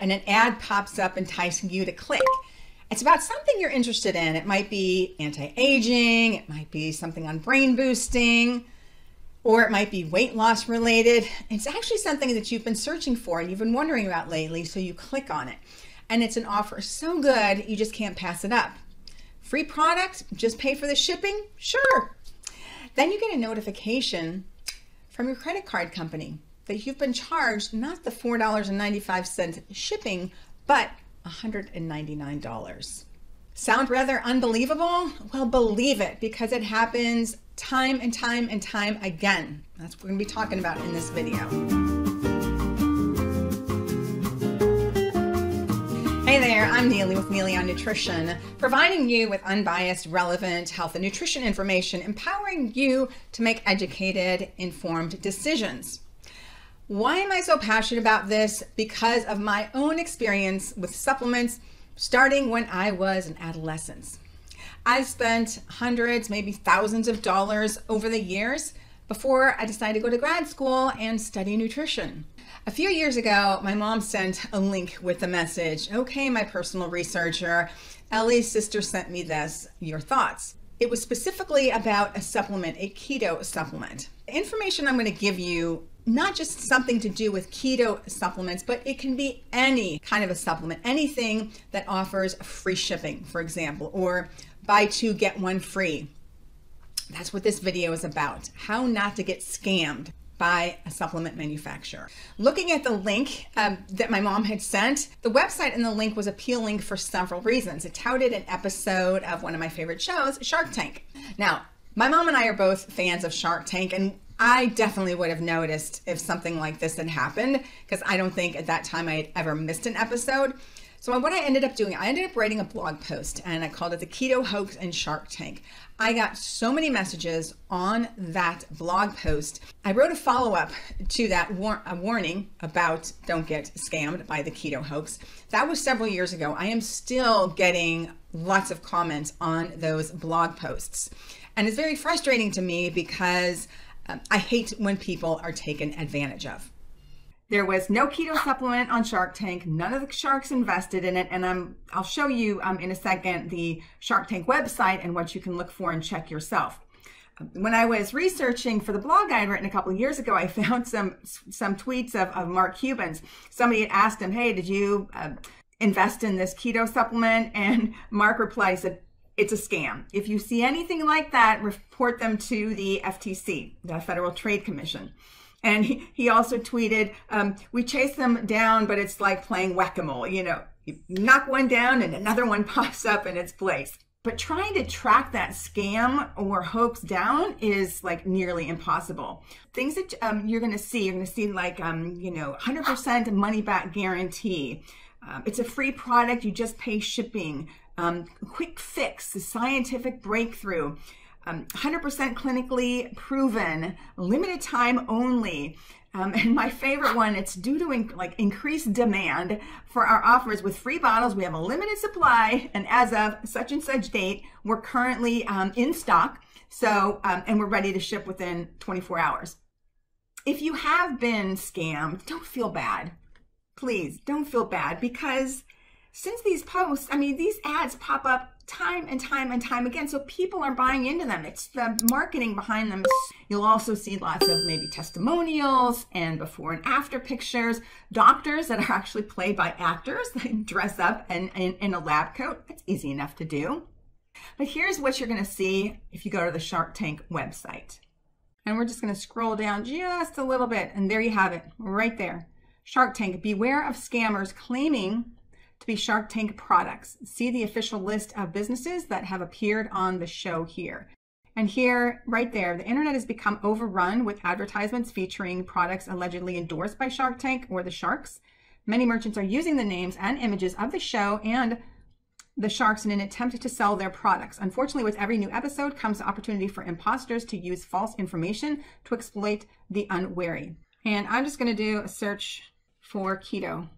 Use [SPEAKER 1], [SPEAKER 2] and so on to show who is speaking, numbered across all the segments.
[SPEAKER 1] and an ad pops up enticing you to click. It's about something you're interested in. It might be anti aging, it might be something on brain boosting, or it might be weight loss related. It's actually something that you've been searching for and you've been wondering about lately, so you click on it. And it's an offer so good, you just can't pass it up. Free product, just pay for the shipping? Sure. Then you get a notification from your credit card company that you've been charged not the $4.95 shipping, but $199. Sound rather unbelievable? Well, believe it because it happens time and time and time again. That's what we're to be talking about in this video. Hey there, I'm Neily with Neily on Nutrition, providing you with unbiased, relevant health and nutrition information, empowering you to make educated, informed decisions. Why am I so passionate about this? Because of my own experience with supplements starting when I was an adolescent. I spent hundreds, maybe thousands of dollars over the years before I decided to go to grad school and study nutrition. A few years ago, my mom sent a link with the message Okay, my personal researcher, Ellie's sister sent me this, your thoughts. It was specifically about a supplement, a keto supplement. The information I'm going to give you not just something to do with keto supplements, but it can be any kind of a supplement, anything that offers free shipping, for example, or buy two, get one free. That's what this video is about how not to get scammed by a supplement manufacturer. Looking at the link um, that my mom had sent, the website and the link was appealing for several reasons. It touted an episode of one of my favorite shows, Shark Tank. Now, my mom and I are both fans of Shark Tank, and I definitely would have noticed if something like this had happened because I don't think at that time I had ever missed an episode. So what I ended up doing, I ended up writing a blog post and I called it the Keto Hoax and Shark Tank. I got so many messages on that blog post. I wrote a follow up to that war- warning about don't get scammed by the keto hoax. That was several years ago. I am still getting lots of comments on those blog posts. And it's very frustrating to me because um, I hate when people are taken advantage of. There was no keto supplement on Shark Tank. None of the sharks invested in it, and I'm I'll show you um, in a second the Shark Tank website and what you can look for and check yourself. When I was researching for the blog I had written a couple of years ago, I found some some tweets of, of Mark Cuban's. Somebody had asked him, "Hey, did you uh, invest in this keto supplement?" And Mark replied, "said it's a scam. If you see anything like that, report them to the FTC, the Federal Trade Commission. And he, he also tweeted, um, we chase them down, but it's like playing whack-a-mole. You know, you knock one down and another one pops up in its place. But trying to track that scam or hoax down is like nearly impossible. Things that um, you're going to see, you're going to see like, um, you know, 100% money back guarantee. Um, it's a free product. You just pay shipping um, quick fix, the scientific breakthrough, um, 100% clinically proven, limited time only. Um, and my favorite one, it's due to in, like increased demand for our offers with free bottles. We have a limited supply, and as of such and such date, we're currently um, in stock. So, um, and we're ready to ship within 24 hours. If you have been scammed, don't feel bad. Please don't feel bad because since these posts, I mean, these ads pop up time and time and time again. So people are buying into them. It's the marketing behind them. You'll also see lots of maybe testimonials and before and after pictures. Doctors that are actually played by actors that dress up in, in, a lab coat. It's easy enough to do. But here's what you're going to see if you go to the Shark Tank website. And we're just going to scroll down just a little bit. And there you have it right there. Shark Tank, beware of scammers claiming be Shark Tank products. See the official list of businesses that have appeared on the show here. And here, right there, the internet has become overrun with advertisements featuring products allegedly endorsed by Shark Tank or the Sharks. Many merchants are using the names and images of the show and the sharks in an attempt to sell their products. Unfortunately, with every new episode comes the opportunity for imposters to use false information to exploit the unwary. And I'm just going to do a search for keto.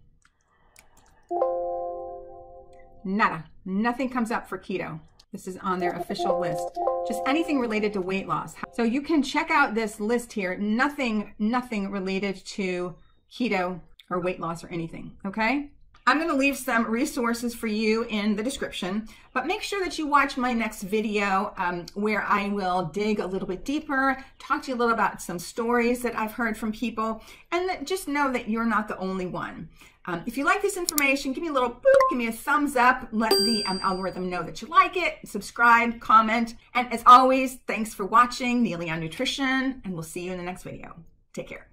[SPEAKER 1] Nada. Nothing comes up for keto. This is on their official list. Just anything related to weight loss. So you can check out this list here. Nothing, nothing related to keto or weight loss or anything. Okay. I'm going to leave some resources for you in the description, but make sure that you watch my next video um, where I will dig a little bit deeper, talk to you a little about some stories that I've heard from people, and just know that you're not the only one. Um, if you like this information, give me a little boop, give me a thumbs up, let the um, algorithm know that you like it, subscribe, comment, and as always, thanks for watching Neily on Nutrition, and we'll see you in the next video. Take care.